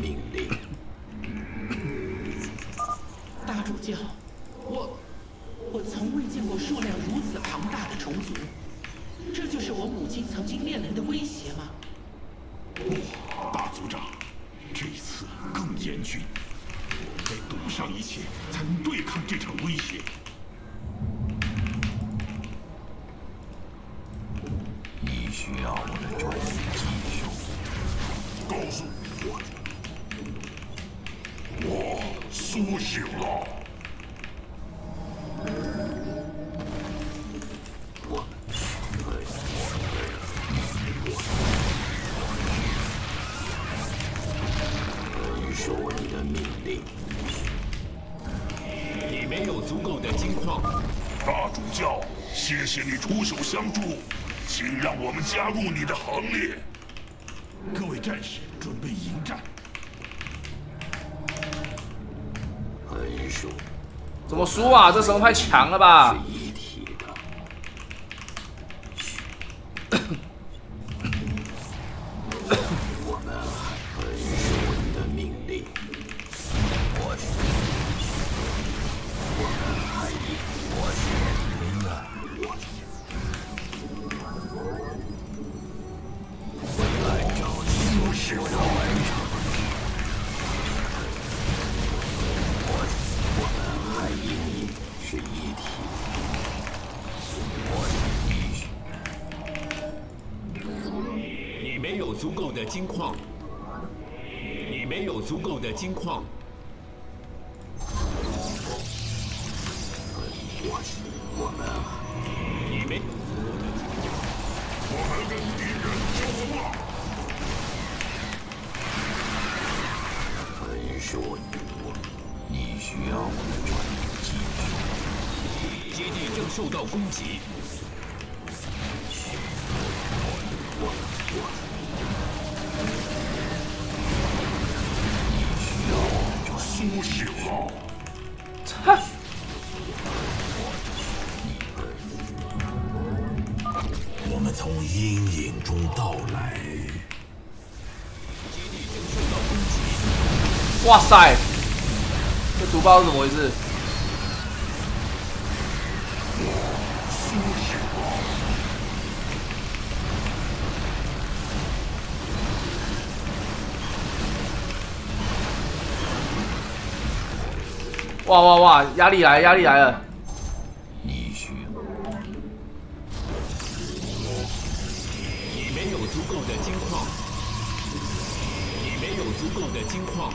命令。大主教，我我从未见过数量如此庞大的虫族，这就是我母亲曾经面临的威胁吗？不大族长，这次更严峻，得赌上一切才能对抗这场威胁。谢谢你出手相助，请让我们加入你的行列。各位战士，准备迎战。怎么输啊？这神太强了吧！金矿。你没有足够的金矿。我，我们你没。我们跟敌人交恶。分说你我，你需要我的专业技术。基地正受到攻击。苏醒了。操！我们从阴影中到来。哇塞，这毒包是怎么回事？哇哇哇！压力来，压力来了！你需你没有足够的金矿。你没有足够的金矿。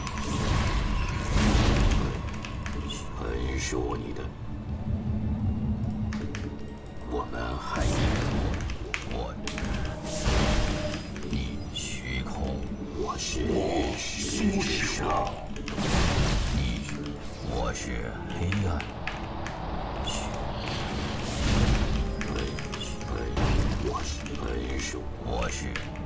分说你的，我们还有我，你虚空，我是日苏醒了。你，我是黑暗。我是分数，我是。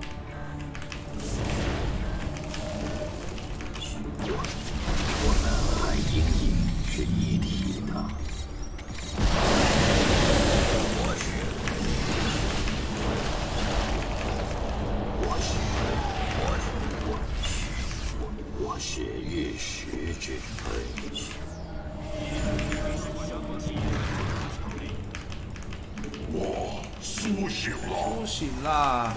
行啦！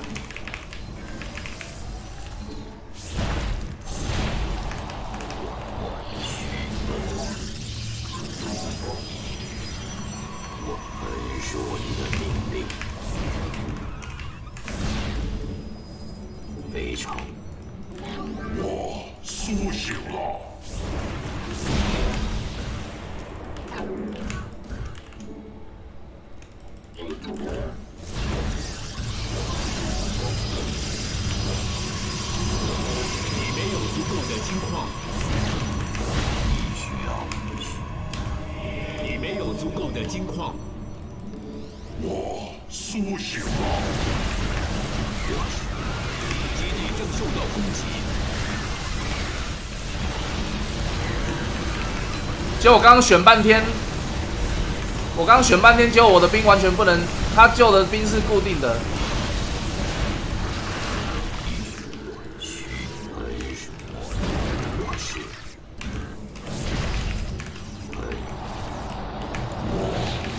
结果我刚刚选半天，我刚刚选半天，结果我的兵完全不能，他救的兵是固定的。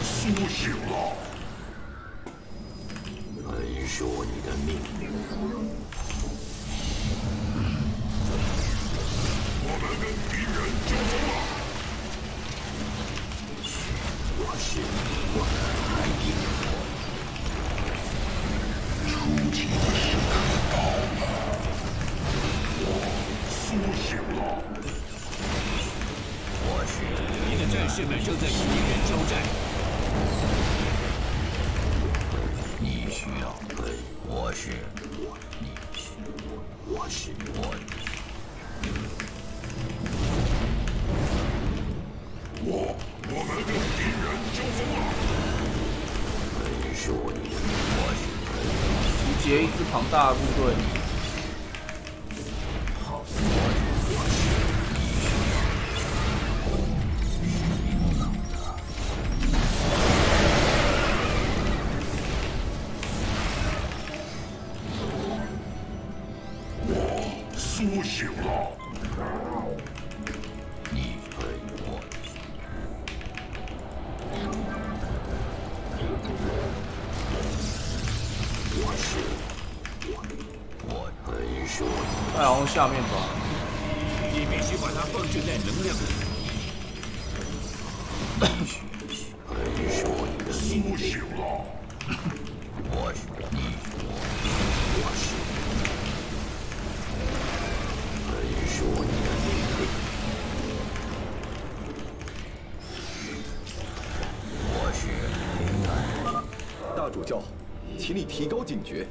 苏醒了，说你的命令。我是你的战士们正在与敌人交战，你需要对，我是你需，我是我。我我们跟敌人交锋了。本是我的，我集结一支庞大的部队。苏醒了。你对我，我是我，我太阳下面吧，你必须把它放置在能量里。大主教，请你提高警觉，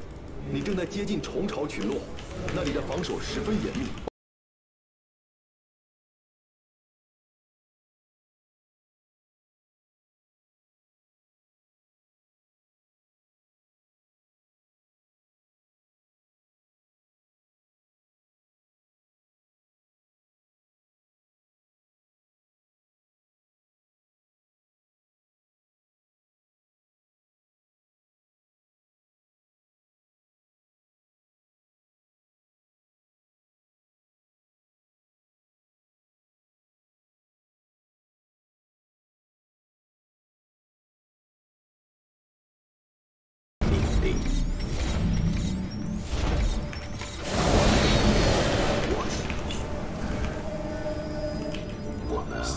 你正在接近虫巢群落，那里的防守十分严密。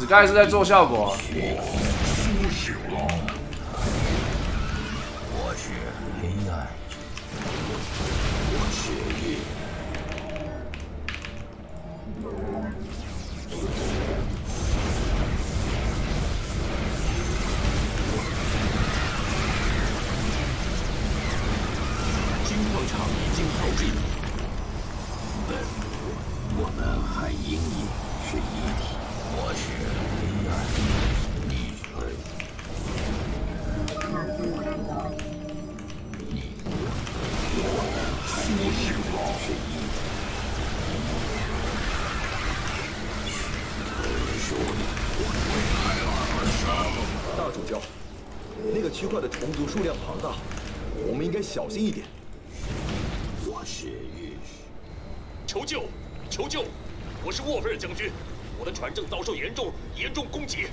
应该是在做效果。那个区块的虫族数量庞大，我们应该小心一点。我是日求救！求救！我是沃菲尔将军，我的船正遭受严重严重攻击。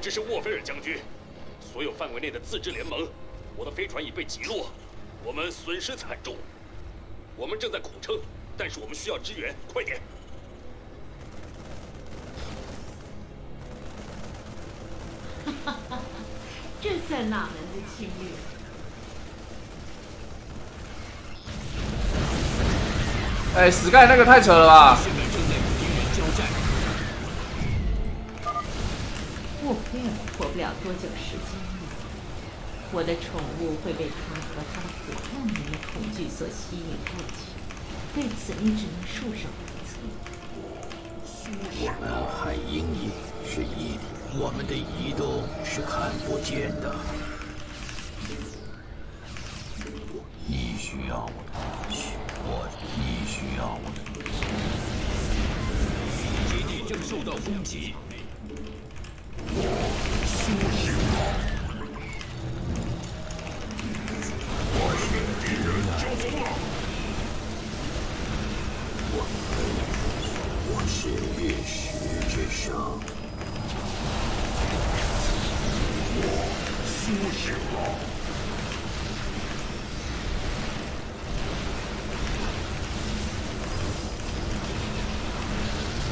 这是沃菲尔将军，所有范围内的自治联盟，我的飞船已被击落，我们损失惨重。我们正在苦撑，但是我们需要支援，快点！这算哪门子侵略？哎，，Sky 那个太扯了吧！士们正在与敌人交战。沃菲尔活不了多久时间了，我的宠物会被他和他的伙伴们的恐惧所吸引过去。对此，你只能束手无策。我们还因你是一体，我们的移动是看不见的。你需要我的，我你需要我的。基地正受到攻击，苏醒了。我是敌人交锋是月食之生。苏醒了。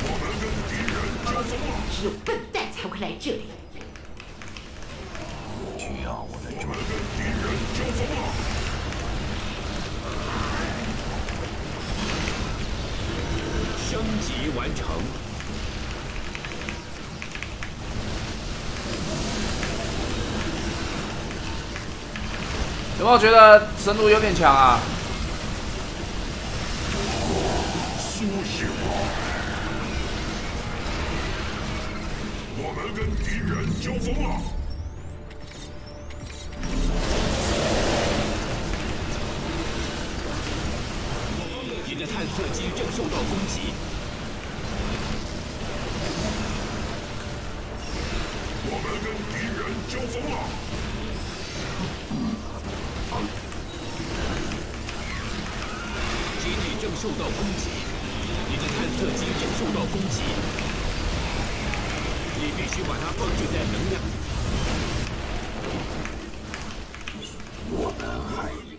我们跟敌人交锋了，只有笨蛋才会来这里。级完成。有没有觉得神奴有点强啊？苏醒了。我们跟敌人交锋了。你的探测机正受到攻击，交锋了！基地正受到攻击，你的探测机也受到攻击。你必须把它放置在能量。我南海。